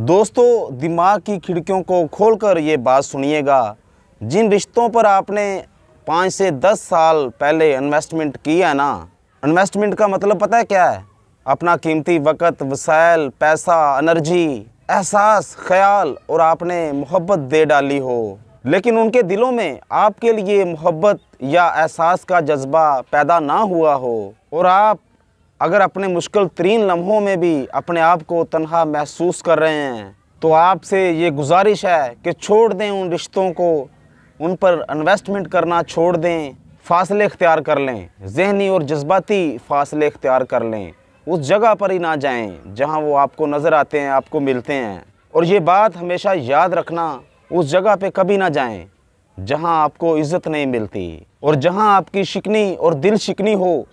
दोस्तों, दिमाग की खिड़कियों को खोलकर ये बात सुनिएगा। जिन रिश्तों पर आपने पाँच से दस साल पहले इन्वेस्टमेंट किया ना इन्वेस्टमेंट का मतलब पता है क्या है? अपना कीमती वक़्त वसाइल पैसा एनर्जी एहसास, ख्याल और आपने मोहब्बत दे डाली हो। लेकिन उनके दिलों में आपके लिए मोहब्बत या एहसास का जज्बा पैदा ना हुआ हो और आप अगर अपने मुश्किल तरीन लम्हों में भी अपने आप को तनहा महसूस कर रहे हैं तो आपसे ये गुजारिश है कि छोड़ दें उन रिश्तों को, उन पर इन्वेस्टमेंट करना छोड़ दें, फासले इख्तियार कर लें, जहनी और जज्बाती फासले इख्तियार कर लें। उस जगह पर ही ना जाएँ जहाँ वो आपको नज़र आते हैं, आपको मिलते हैं। और ये बात हमेशा याद रखना, उस जगह पे कभी ना जाएँ जहाँ आपको इज़्ज़त नहीं मिलती। और जहाँ आपकी शिकनी और दिल शिकनी हो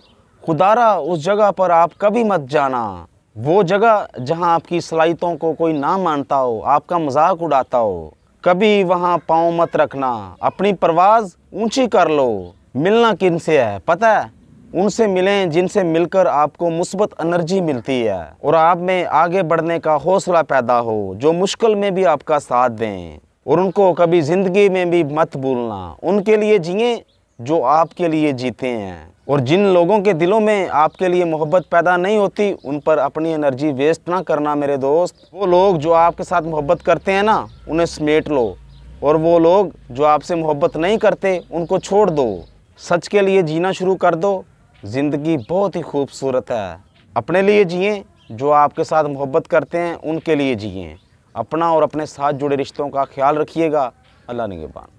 खुदारा, उस जगह पर आप कभी मत जाना। वो जगह जहाँ आपकी सलाहितों को कोई ना मानता हो, आपका मज़ाक उड़ाता हो। कभी वहाँ पाँव मत रखना। अपनी परवाज़ ऊँची कर लो। मिलना किन से है? पता है, उनसे मिलें जिनसे मिलकर आपको मुस्बत एनर्जी मिलती है। और आप में आगे बढ़ने का हौसला पैदा हो, जो मुश्किल में भी आपका साथ दें। और उनको कभी ज़िंदगी में भी मत भूलना। उनके लिए जिए जो आपके लिए जीते हैं। और जिन लोगों के दिलों में आपके लिए मोहब्बत पैदा नहीं होती, उन पर अपनी एनर्जी वेस्ट ना करना मेरे दोस्त। वो लोग जो आपके साथ मोहब्बत करते हैं ना, उन्हें समेट लो। और वो लोग जो आपसे मोहब्बत नहीं करते, उनको छोड़ दो। सच के लिए जीना शुरू कर दो। ज़िंदगी बहुत ही खूबसूरत है। अपने लिए जिए, जो आपके साथ मोहब्बत करते हैं, उनके लिए जिए। अपना और अपने साथ जुड़े रिश्तों का ख्याल रखिएगा। अल्लाह निगेबान।